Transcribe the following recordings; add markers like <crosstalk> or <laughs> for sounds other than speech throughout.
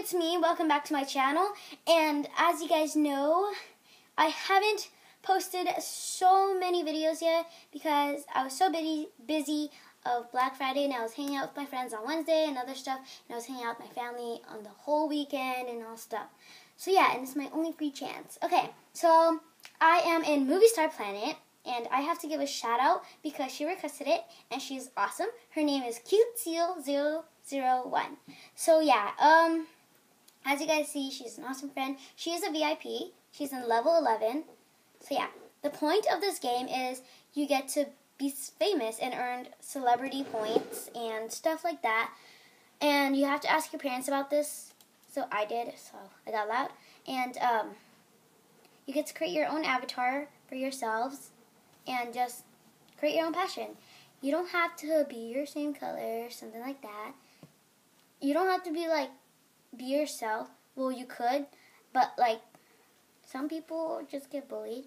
it's me. Welcome back to my channel. And as you guys know, I haven't posted so many videos yet because I was so busy, busy of Black Friday and I was hanging out with my friends on Wednesday and other stuff and I was hanging out with my family on the whole weekend and all stuff. So yeah, and it's my only free chance. Okay, so I am in Movie Star Planet and I have to give a shout out because she requested it and she's awesome. Her name is Cute Seal 001. So yeah, um as you guys see, she's an awesome friend. She is a VIP. She's in level 11. So yeah, the point of this game is you get to be famous and earn celebrity points and stuff like that. And you have to ask your parents about this. So I did, so I got loud. And um, you get to create your own avatar for yourselves and just create your own passion. You don't have to be your same color, or something like that. You don't have to be like, be yourself. Well, you could, but like, some people just get bullied.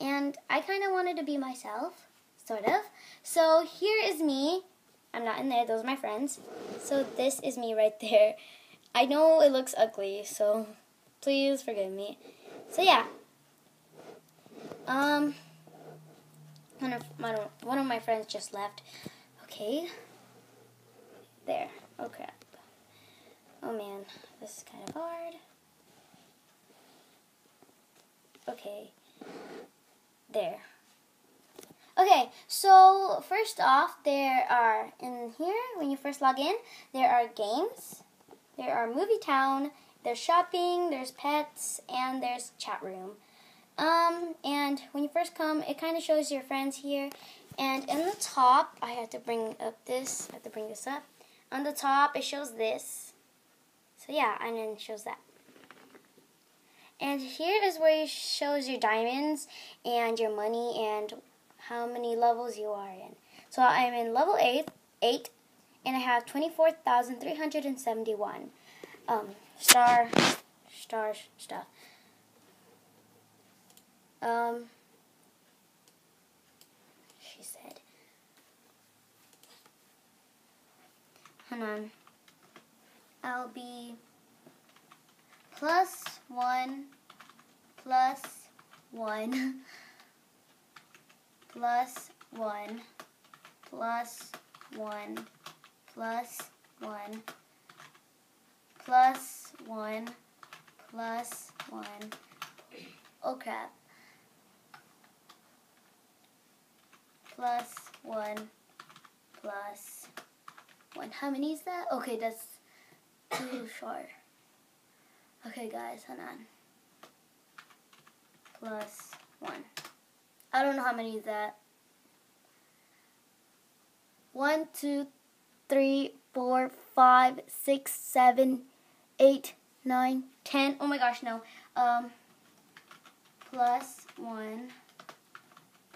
And I kind of wanted to be myself sort of. So here is me. I'm not in there, those are my friends. So this is me right there. I know it looks ugly, so please forgive me. So yeah. Um one of my one of my friends just left. Okay. There. Oh crap. Oh man, this is kind of hard. Okay. There. Okay, so first off, there are in here when you first log in, there are games, there are movie town, there's shopping, there's pets, and there's chat room. Um, and when you first come, it kind of shows your friends here. And in the top, I have to bring up this. I have to bring this up. On the top, it shows this. So yeah, and then it shows that. And here is where it shows your diamonds and your money and how many levels you are in. So I'm in level 8, 8 and I have 24,371 um, star, star stuff. Um, she said, hold on, I'll be plus 1, plus 1. <laughs> plus 1 plus 1 plus 1 plus 1 plus 1 oh crap. Plus 1 plus 1 how many is that? Okay that's too short okay guys hold on plus 1 I don't know how many is that. One, two, three, four, five, six, seven, eight, nine, ten. Oh my gosh, no. Um, plus one,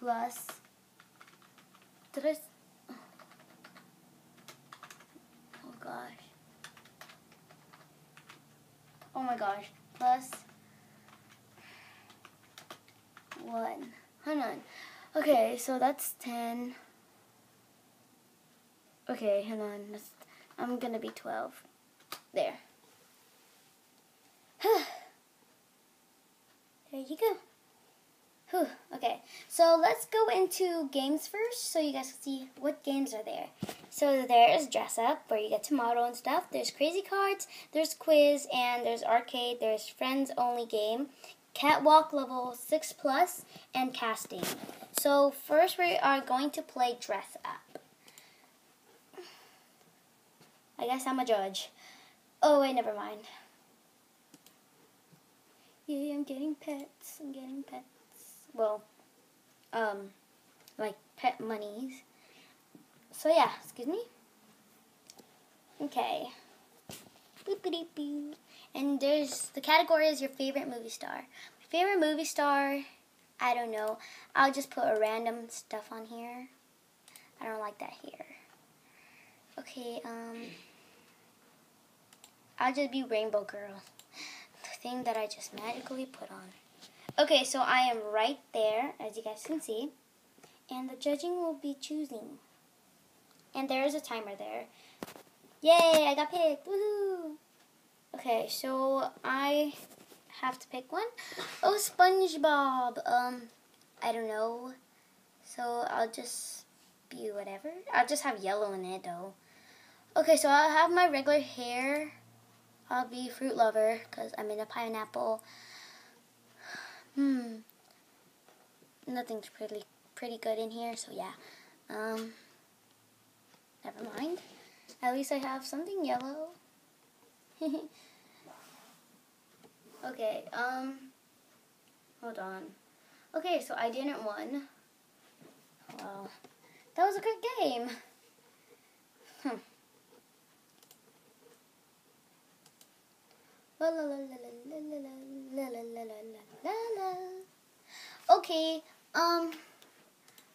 plus. Did I? Oh gosh. Oh my gosh. Plus one. Hold on. Okay, so that's 10. Okay, hold on. That's, I'm going to be 12. There. <sighs> there you go. Whew. Okay, so let's go into games first so you guys can see what games are there. So there is Dress Up, where you get to model and stuff. There's Crazy Cards, there's Quiz, and there's Arcade. There's Friends Only Game, Catwalk level 6 plus, and casting. So first we are going to play dress up. I guess I'm a judge. Oh wait, never mind. Yeah, I'm getting pets. I'm getting pets. Well, um, like pet monies. So yeah, excuse me. Okay. And there's the category is your favorite movie star. My favorite movie star, I don't know. I'll just put a random stuff on here. I don't like that here. Okay, um I'll just be Rainbow Girl. The thing that I just magically put on. Okay, so I am right there, as you guys can see. And the judging will be choosing. And there is a timer there. Yay, I got picked. Woohoo! Okay, so I have to pick one. Oh, SpongeBob. Um, I don't know. So I'll just be whatever. I'll just have yellow in it though. Okay, so I'll have my regular hair. I'll be fruit lover because I'm in a pineapple. Hmm. Nothing's pretty pretty good in here, so yeah. Um. Never mind. At least I have something yellow. <laughs> okay, um, hold on. Okay, so I didn't win. Well, that was a good game. Okay, um,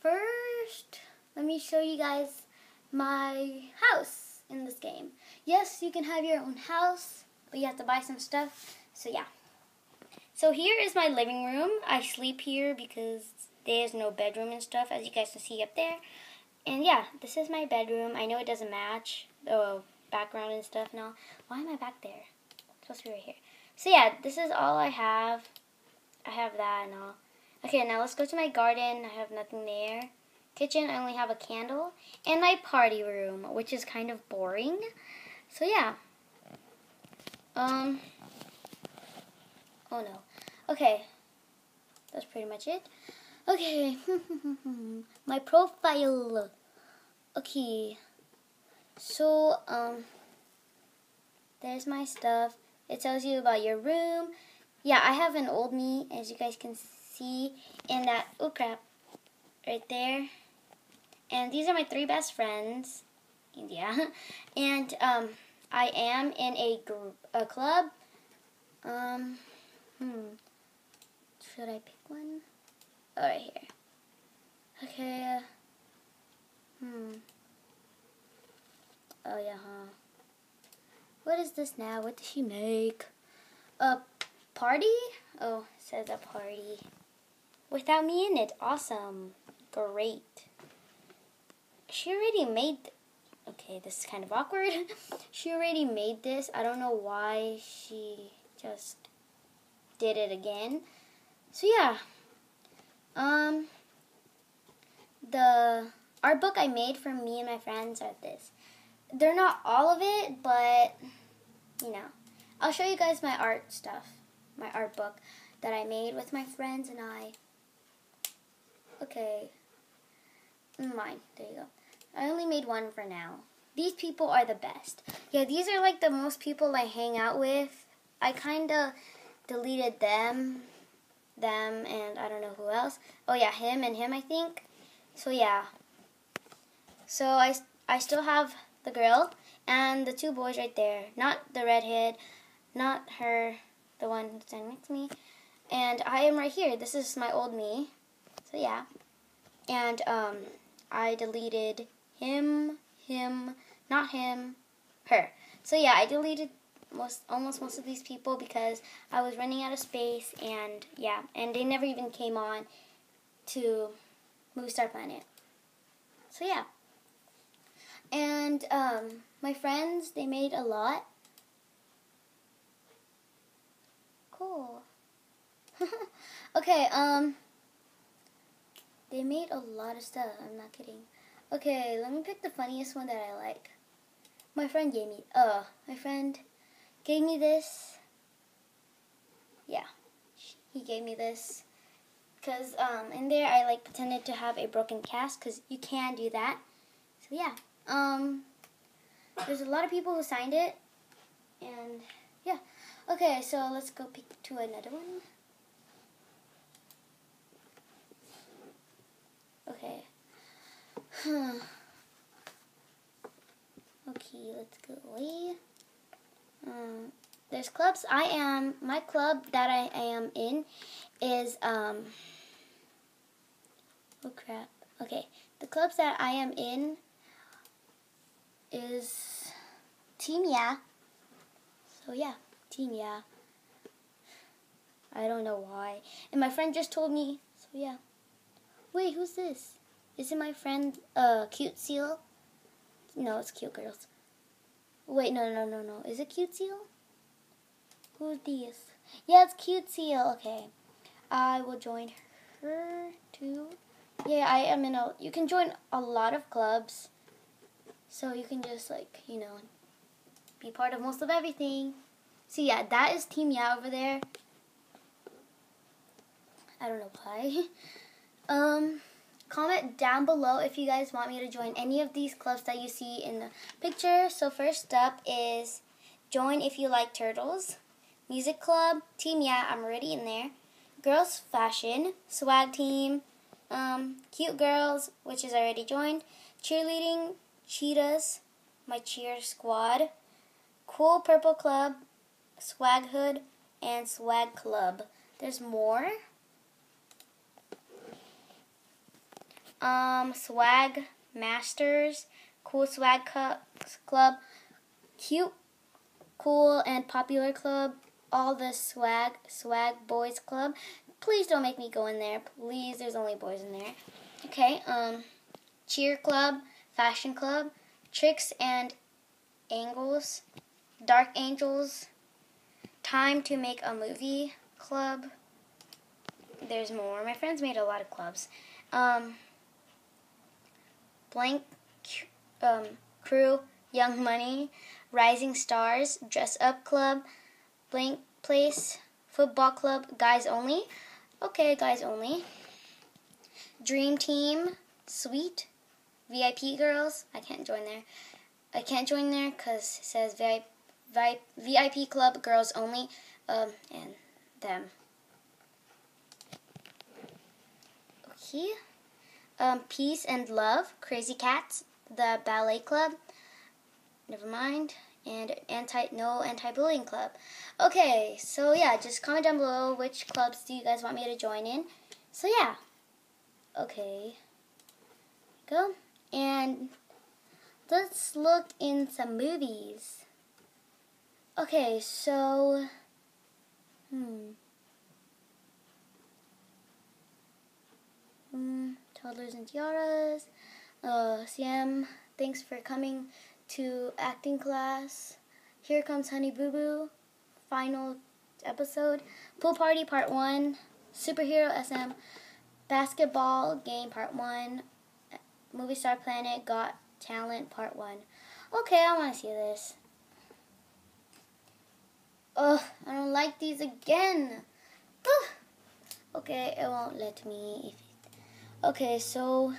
first, let me show you guys my house in this game. Yes, you can have your own house, but you have to buy some stuff. So yeah. So here is my living room. I sleep here because there's no bedroom and stuff, as you guys can see up there. And yeah, this is my bedroom. I know it doesn't match the background and stuff and all. Why am I back there? Supposed to be right here. So yeah, this is all I have. I have that and all. Okay, now let's go to my garden. I have nothing there. Kitchen, I only have a candle. And my party room, which is kind of boring. So yeah. Um. Oh no. Okay. That's pretty much it. Okay. <laughs> my profile. Okay. So, um. There's my stuff. It tells you about your room. Yeah, I have an old me, as you guys can see. in that, oh crap, right there. And these are my three best friends. Yeah. <laughs> And um, I am in a a club. Um, hmm. Should I pick one? Oh, right here. Okay. hmm. Oh, yeah, huh. What is this now? What does she make? A party? Oh, says a party. Without me in it. Awesome. Great she already made okay this is kind of awkward <laughs> she already made this i don't know why she just did it again so yeah um the art book i made for me and my friends are this they're not all of it but you know i'll show you guys my art stuff my art book that i made with my friends and i okay mine there you go I only made one for now. These people are the best. Yeah, these are like the most people I hang out with. I kind of deleted them, them, and I don't know who else. Oh yeah, him and him, I think. So yeah. So I, I still have the girl and the two boys right there. Not the redhead, not her, the one standing next to me. And I am right here. This is my old me. So yeah. And um, I deleted him, him, not him, her. So yeah, I deleted most almost most of these people because I was running out of space and yeah, and they never even came on to Movie Star Planet. So yeah. And um, my friends, they made a lot. Cool. <laughs> okay, um, they made a lot of stuff. I'm not kidding. Okay, let me pick the funniest one that I like. My friend gave me, uh, my friend gave me this. Yeah, he gave me this. Because um, in there I like pretended to have a broken cast because you can do that. So yeah, um, there's a lot of people who signed it. And yeah, okay, so let's go pick to another one. Okay. <sighs> okay, let's go away. Um, there's clubs. I am, my club that I am in is, um, oh crap. Okay, the clubs that I am in is Team Yeah. So yeah, Team Yeah. I don't know why. And my friend just told me, so yeah. Wait, who's this? Is it my friend, uh, Cute Seal? No, it's Cute Girls. Wait, no, no, no, no. Is it Cute Seal? Who's this? Yeah, it's Cute Seal. Okay. I will join her too. Yeah, I am in a. You can join a lot of clubs. So you can just, like, you know, be part of most of everything. So yeah, that is Team Yeah over there. I don't know why. <laughs> Um, comment down below if you guys want me to join any of these clubs that you see in the picture. So first up is join if you like turtles. Music club, team yeah, I'm already in there. Girls fashion, swag team, um, cute girls, which is already joined. Cheerleading, cheetahs, my cheer squad. Cool purple club, swag hood, and swag club. There's more. um, Swag Masters, Cool Swag Club, Cute, Cool, and Popular Club, all the Swag, Swag Boys Club. Please don't make me go in there. Please, there's only boys in there. Okay, um, Cheer Club, Fashion Club, Tricks and Angles, Dark Angels, Time to Make a Movie Club. There's more. My friends made a lot of clubs. Um, Blank um, Crew, Young Money, Rising Stars, Dress Up Club, Blank Place, Football Club, Guys Only. Okay, Guys Only. Dream Team, Sweet, VIP Girls. I can't join there. I can't join there because it says VIP, VIP VIP Club Girls Only, um, and them. Okay um, Peace and Love, Crazy Cats, the Ballet Club, never mind, and anti no anti-bullying club. Okay, so yeah, just comment down below which clubs do you guys want me to join in. So yeah, okay, go and let's look in some movies. Okay, so hmm. Hmm toddlers and tiaras. Uh, CM, thanks for coming to acting class. Here comes Honey Boo Boo, final episode. Pool Party Part 1, Superhero SM, Basketball Game Part 1, Movie Star Planet Got Talent Part 1. Okay, I want to see this. Ugh, I don't like these again. Ugh. Okay, it won't let me Okay, so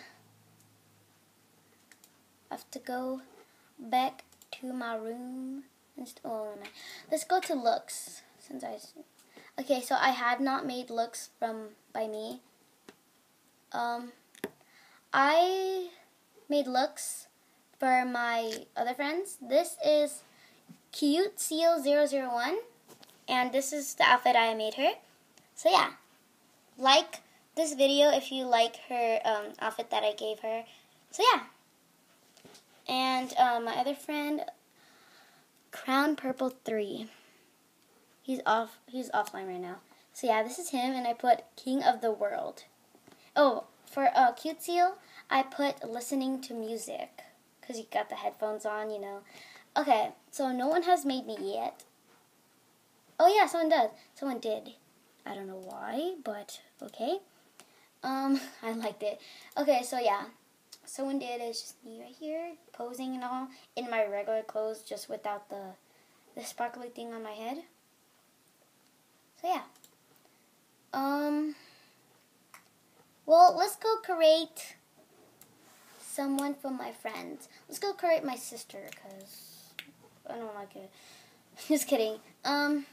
I have to go back to my room. Oh, let's go to looks since I. Okay, so I have not made looks from by me. Um, I made looks for my other friends. This is Cute Seal 001 and this is the outfit I made her. So yeah, like, this video if you like her um, outfit that I gave her. So yeah. And um, my other friend, Crown Purple 3. He's off. He's offline right now. So yeah, this is him, and I put King of the World. Oh, for uh, Cute Seal, I put listening to music because you got the headphones on, you know. Okay, so no one has made me yet. Oh yeah, someone does. Someone did. I don't know why, but okay. Um, <laughs> I liked it. Okay, so yeah. Someone did is just me right here, posing and all, in my regular clothes, just without the, the sparkly thing on my head. So yeah. Um, well, let's go create someone from my friends. Let's go create my sister, because I don't like it. <laughs> Just kidding. Um,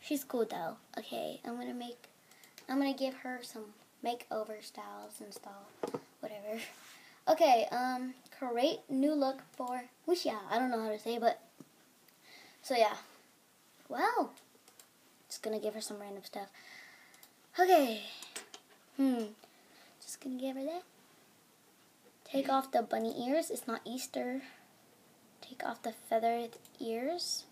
she's cool though. Okay, I'm gonna make I'm gonna give her some makeover styles and stuff, whatever. <laughs> Okay, um, create new look for Wuxia. I don't know how to say, but so yeah. Well, just gonna give her some random stuff. Okay, hmm, just gonna give her that. Take off the bunny ears. It's not Easter. Take off the feathered ears.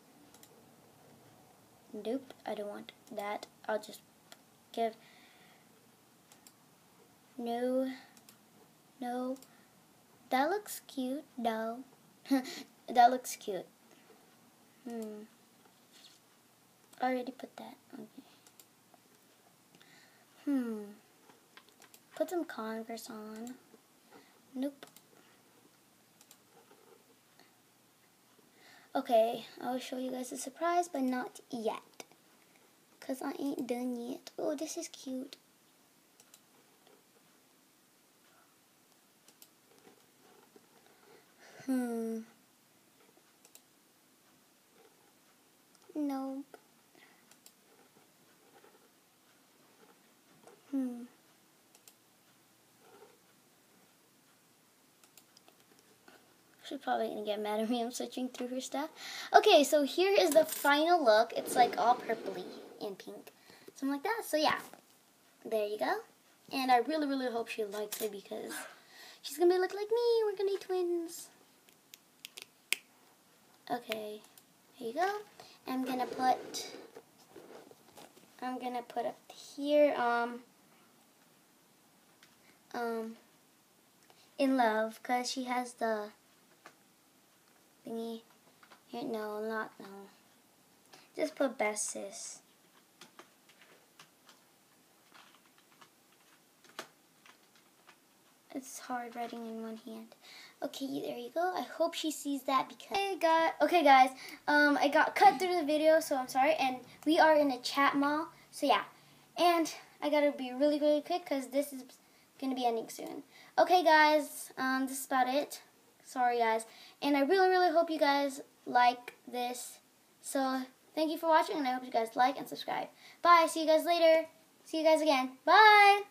Nope, I don't want that. I'll just give no no that looks cute no <laughs> that looks cute hmm I already put that. Okay. Hmm. Put some Converse on. Nope. Okay, I'll show you guys a surprise, but not yet. Because I ain't done yet. Oh, this is cute. Hmm. Nope. Hmm. Probably gonna get mad at me. <laughs> I'm switching through her stuff. Okay, so here is the final look. It's like all purpley and pink. Something like that. So yeah. There you go. And I really, really hope she likes it because she's gonna be look like me. We're gonna be twins. Okay. Here you go. I'm gonna put I'm gonna put up here um um in love because she has the thingy. Here, no, not no. Just put best sis. It's hard writing in one hand. Okay, there you go. I hope she sees that because I got okay guys. Um I got cut through the video, so I'm sorry. And we are in a chat mall. So yeah. And I gotta be really, really quick because this is gonna be ending soon. Okay guys, um this is about it. Sorry guys. And I really, really hope you guys like this. So thank you for watching and I hope you guys like and subscribe. Bye. See you guys later. See you guys again. Bye.